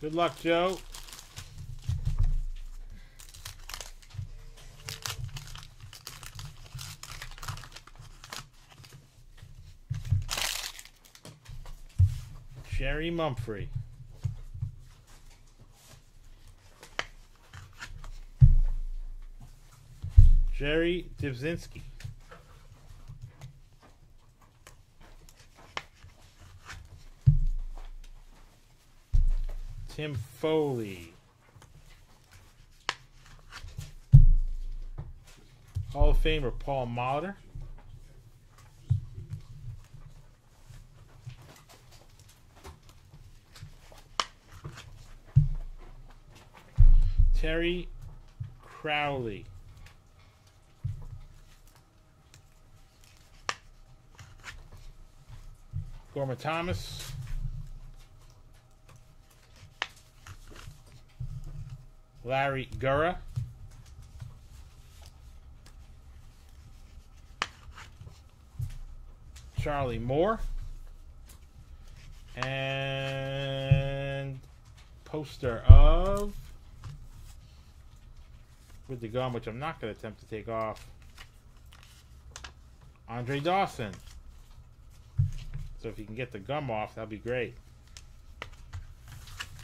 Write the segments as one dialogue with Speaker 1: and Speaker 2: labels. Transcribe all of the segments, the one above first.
Speaker 1: Good luck, Joe. Jerry Mumphrey. Jerry Dybzinski. Tim Foli. Hall of Famer Paul Molitor. Terry Crowley. Gorman Thomas. Larry Gura. Charlie Moore. And poster of with the gum, which I'm not going to attempt to take off. Andre Dawson. So if you can get the gum off, that'd be great.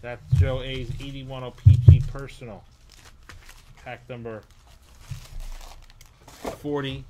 Speaker 1: That's Joe A's 81 PG Personal. Pack number 40.